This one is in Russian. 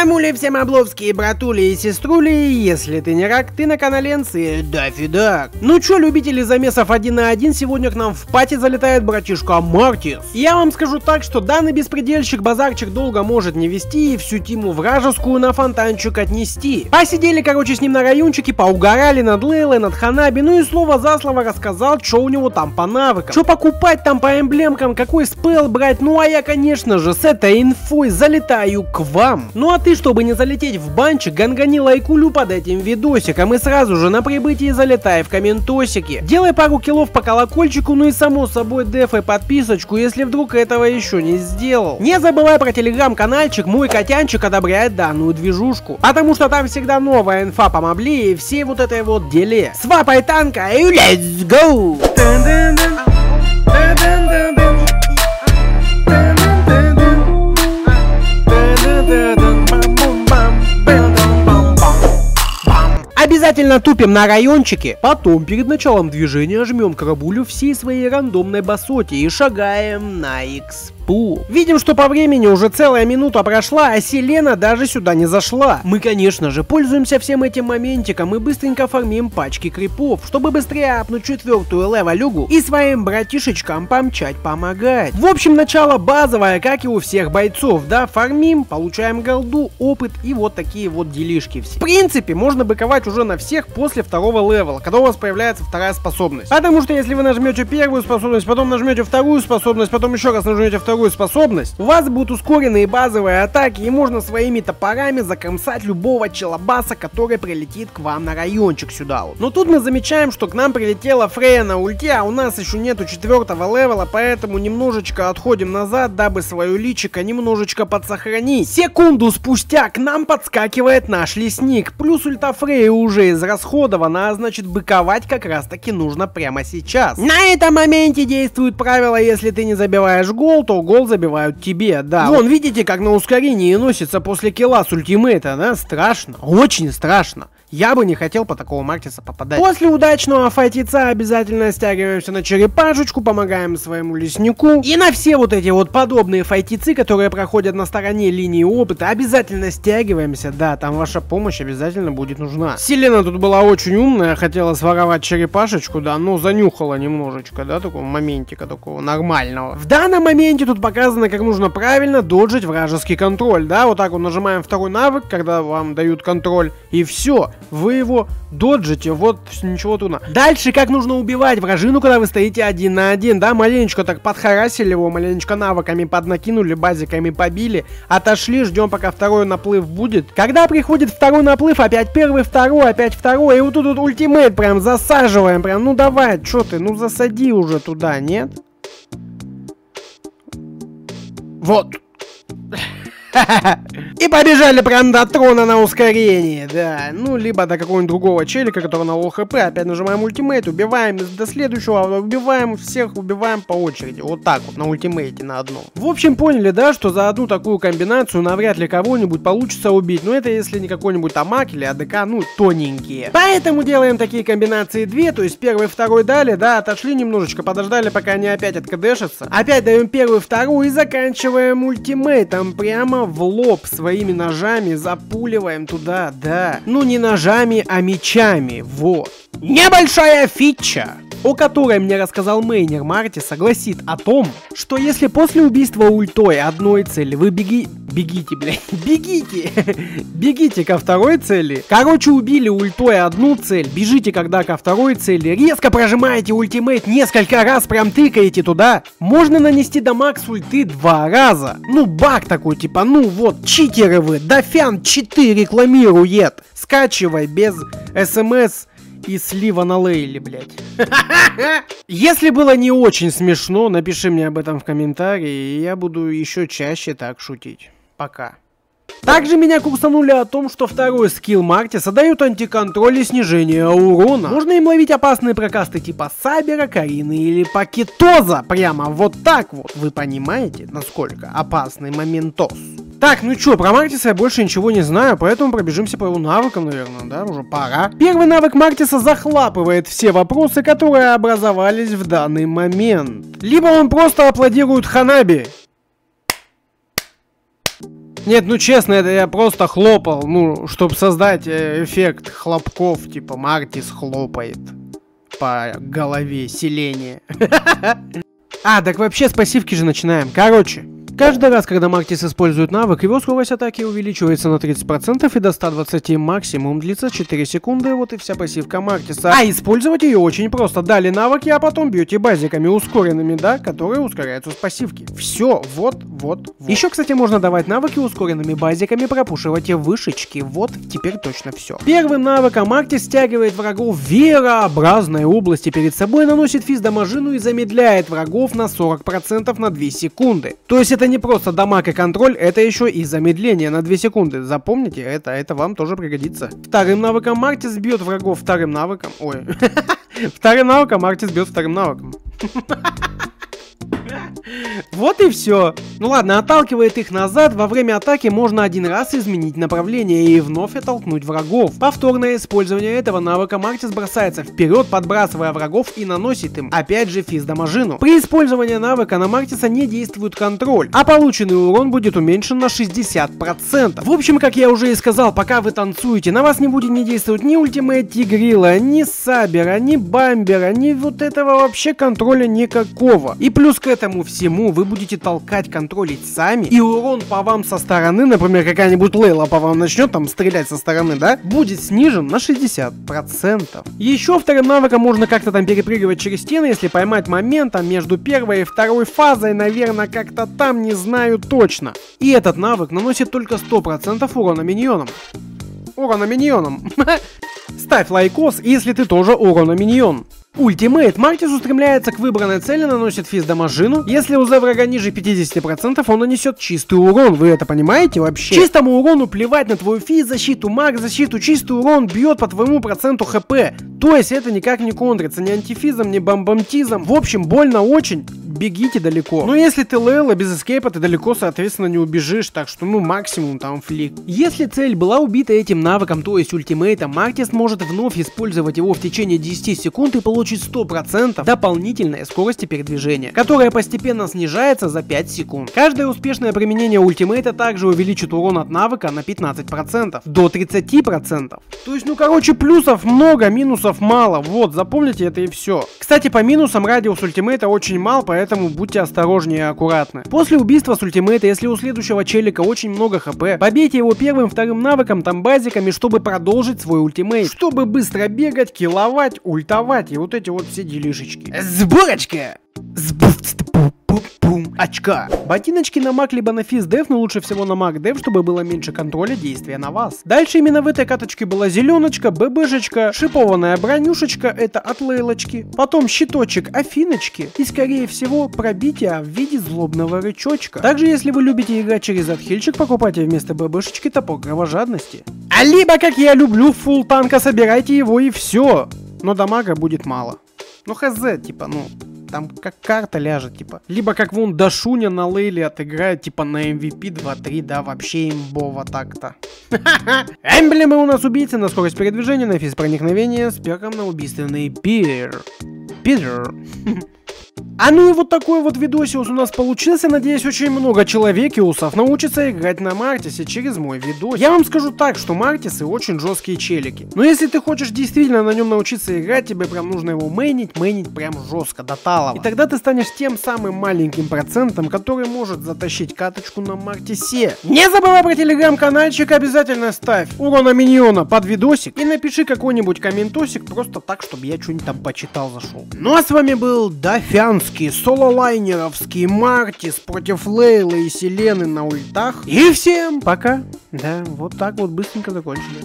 мамули, всем обловские братули и сеструли, если ты не рак, ты на канале Энсы, да фидак. Ну чё, любители замесов 1 на 1, сегодня к нам в пати залетает братишка Мартис. Я вам скажу так, что данный беспредельщик базарчик долго может не вести и всю тиму вражескую на фонтанчик отнести. Посидели, короче, с ним на райончике, поугарали над Лейлой, над Ханаби, ну и слово за слово рассказал, что у него там по навыкам. Что покупать там по эмблемкам, какой спел брать, ну а я, конечно же, с этой инфой залетаю к вам. Ну а ты, чтобы не залететь в банчик, гангани лайкулю под этим видосиком и сразу же на прибытии залетай в комментосики. Делай пару киллов по колокольчику, ну и само собой дефай подписочку, если вдруг этого еще не сделал. Не забывай про телеграм-канальчик, мой котянчик одобряет данную движушку, потому что там всегда новая инфа по мобли и все вот этой вот деле. Свапай танка и let's go! Обязательно тупим на райончике. Потом, перед началом движения, жмем карабулю всей своей рандомной басоте и шагаем на X ту. Видим, что по времени уже целая минута прошла, а Селена даже сюда не зашла. Мы, конечно же, пользуемся всем этим моментиком и быстренько фармим пачки крипов, чтобы быстрее апнуть четвертую леволюгу и своим братишечкам помчать помогать. В общем, начало базовое, как и у всех бойцов, да, фармим, получаем голду, опыт и вот такие вот делишки все. В принципе, можно быковать уже на всех после второго левела, когда у вас появляется вторая способность. Потому что если вы нажмете первую способность, потом нажмете вторую способность, потом еще раз нажмете вторую вторую способность, у вас будут ускоренные базовые атаки и можно своими топорами закромсать любого челобаса, который прилетит к вам на райончик сюда вот. Но тут мы замечаем, что к нам прилетела Фрея на ульте, а у нас еще нету четвертого левела, поэтому немножечко отходим назад, дабы свою личико немножечко подсохранить. Секунду спустя к нам подскакивает наш лесник, плюс ульта Фрея уже израсходована, а значит быковать как раз таки нужно прямо сейчас. На этом моменте действует правило, если ты не забиваешь гол, то гол забивают тебе, да. Вон, видите, как на ускорении носится после килла с ультимейта, да? Страшно, очень страшно. Я бы не хотел по такого Мартиса попадать. После удачного файтица обязательно стягиваемся на черепашечку, помогаем своему леснику. И на все вот эти вот подобные файтицы, которые проходят на стороне линии опыта, обязательно стягиваемся. Да, там ваша помощь обязательно будет нужна. Селена тут была очень умная, хотела своровать черепашечку, да, но занюхала немножечко, да, такого моментика такого нормального. В данном моменте тут показано, как нужно правильно доджить вражеский контроль, да, вот так вот нажимаем второй навык, когда вам дают контроль, и все вы его доджите, вот ничего трудно. Дальше, как нужно убивать вражину, когда вы стоите один на один, да, маленечко так подхарасили его, маленечко навыками поднакинули, базиками побили, отошли, ждем, пока второй наплыв будет. Когда приходит второй наплыв, опять первый, второй, опять второй, и вот тут вот ультимейт прям засаживаем, прям, ну давай, что ты, ну засади уже туда, нет? Вот. И побежали прям до трона на ускорении, да. Ну, либо до какого-нибудь другого челика, который на ЛХП. Опять нажимаем ультимейт, убиваем до следующего, убиваем всех, убиваем по очереди. Вот так вот, на ультимейте на одном. В общем, поняли, да, что за одну такую комбинацию навряд ли кого-нибудь получится убить. Но это если не какой-нибудь Амак или АДК, ну, тоненькие. Поэтому делаем такие комбинации две, то есть первый, второй дали, да, отошли немножечко, подождали, пока они опять откадешатся. Опять даем первый, второй и заканчиваем ультимейтом прямо в лоб своими ножами запуливаем туда, да. Ну не ножами, а мечами, вот. Небольшая фича о которой мне рассказал Мейнер Марти, согласит о том, что если после убийства ультой одной цели вы беги... Бегите, блядь, бегите! бегите ко второй цели. Короче, убили ультой одну цель, бежите когда ко второй цели, резко прожимаете ультимейт несколько раз, прям тыкаете туда. Можно нанести дамаг с ульты два раза. Ну, баг такой, типа, ну вот, читеры вы, Дофян 4 рекламирует. Скачивай без смс и слива на Лейли, блядь. Если было не очень смешно, напиши мне об этом в комментарии, и я буду еще чаще так шутить. Пока. Также меня курсанули о том, что второй скилл Мартиса дает антиконтроль и снижение урона. Можно им ловить опасные прокасты типа Сабера, Карины или Пакетоза. Прямо вот так вот. Вы понимаете, насколько опасный моментос? Так, ну чё, про Мартиса я больше ничего не знаю, поэтому пробежимся по его навыкам, наверное, да, уже пора. Первый навык Мартиса захлапывает все вопросы, которые образовались в данный момент. Либо он просто аплодирует Ханаби, Нет, ну честно, это я просто хлопал, ну, чтобы создать э, эффект хлопков, типа Мартис хлопает по голове селения. А, так вообще с пассивки же начинаем. Короче, Каждый раз, когда Мартис использует навык, его скорость атаки увеличивается на 30% и до 120 максимум длится 4 секунды, вот и вся пассивка Мартиса. А использовать ее очень просто. Дали навыки, а потом бьете базиками ускоренными, да, которые ускоряются с пассивки. Все, вот, вот, вот. Еще, кстати, можно давать навыки ускоренными базиками, пропушивать вышечки. Вот, теперь точно все. Первым навыком Мартис стягивает врагов в верообразной области перед собой, наносит физ дамажину и замедляет врагов на 40% на 2 секунды. То есть это не просто дамаг и контроль, это еще и замедление на 2 секунды. Запомните, это, это вам тоже пригодится. Вторым навыком Мартис бьет врагов вторым навыком. Ой. Вторым навыком Мартис бьет вторым навыком. Вот и все. Ну ладно, отталкивает их назад, во время атаки можно один раз изменить направление и вновь оттолкнуть врагов. Повторное использование этого навыка Мартис бросается вперед, подбрасывая врагов и наносит им, опять же, физ дамажину. При использовании навыка на Мартиса не действует контроль, а полученный урон будет уменьшен на 60%. В общем, как я уже и сказал, пока вы танцуете, на вас не будет не действовать ни ультимейт Тигрила, ни Сабера, ни Бамбера, ни вот этого вообще контроля никакого. И плюс к этому всему вы будете толкать, контролить сами, и урон по вам со стороны, например, какая-нибудь Лейла по вам начнет там стрелять со стороны, да, будет снижен на 60%. Еще вторым навыком можно как-то там перепрыгивать через стены, если поймать момент там между первой и второй фазой, наверное, как-то там, не знаю точно. И этот навык наносит только 100% урона миньонам. Урона миньонам. Ставь лайкос, если ты тоже урона миньон. Ультимейт. Мартис устремляется к выбранной цели, наносит физ дамажину. Если у врага ниже 50%, он нанесет чистый урон. Вы это понимаете вообще? Чистому урону плевать на твою физ, защиту, маг, защиту. Чистый урон бьет по твоему проценту хп. То есть это никак не контрится ни антифизом, ни бомбамтизом. В общем, больно очень бегите далеко. Но если ты Лейла без эскейпа, ты далеко, соответственно, не убежишь, так что, ну, максимум там флик. Если цель была убита этим навыком, то есть ультимейтом, Мартис может вновь использовать его в течение 10 секунд и получить 100% дополнительной скорости передвижения, которая постепенно снижается за 5 секунд. Каждое успешное применение ультимейта также увеличит урон от навыка на 15%, до 30%. То есть, ну, короче, плюсов много, минусов мало. Вот, запомните это и все. Кстати, по минусам радиус ультимейта очень мал, поэтому поэтому будьте осторожнее и аккуратны. После убийства с ультимейта, если у следующего челика очень много хп, побейте его первым, вторым навыком, там базиками, чтобы продолжить свой ультимейт. Чтобы быстро бегать, киловать, ультовать и вот эти вот все делишечки. Сборочка! Сбуф Бум, очка. Ботиночки на маг либо на физ дев, но лучше всего на дев, чтобы было меньше контроля действия на вас. Дальше именно в этой каточке была зеленочка, ББшечка, шипованная бронюшечка, это от лейлочки. Потом щиточек афиночки и скорее всего пробитие в виде злобного рычочка. Также если вы любите играть через отхильчик, покупайте вместо ББшечки топор кровожадности. А либо, как я люблю, фул танка собирайте его и все. Но дамага будет мало. Ну хз, типа, ну, там как карта ляжет, типа. Либо как вон Дашуня на Лейле отыграет, типа на MVP 2-3, да, вообще имбово так-то. Эмблемы у нас убийцы на скорость передвижения, на физ проникновения с перком на убийственный пир. Питер. А ну и вот такой вот видосиус у нас получился. Надеюсь, очень много человекиусов научится играть на Мартисе через мой видос. Я вам скажу так, что Мартисы очень жесткие челики. Но если ты хочешь действительно на нем научиться играть, тебе прям нужно его мейнить, мейнить прям жестко, до талого. И тогда ты станешь тем самым маленьким процентом, который может затащить каточку на Мартисе. Не забывай про телеграм-канальчик, обязательно ставь урона миньона под видосик и напиши какой-нибудь комментосик просто так, чтобы я что-нибудь там почитал, зашел. Ну а с вами был Дафянс японский соло-лайнеровский Мартис против Лейлы и Селены на ультах. И всем пока. Да, вот так вот быстренько закончили.